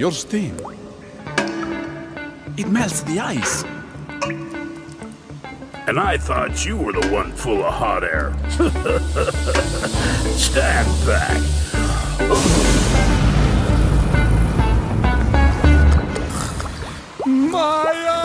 your steam. It melts the ice. And I thought you were the one full of hot air. Stand back. My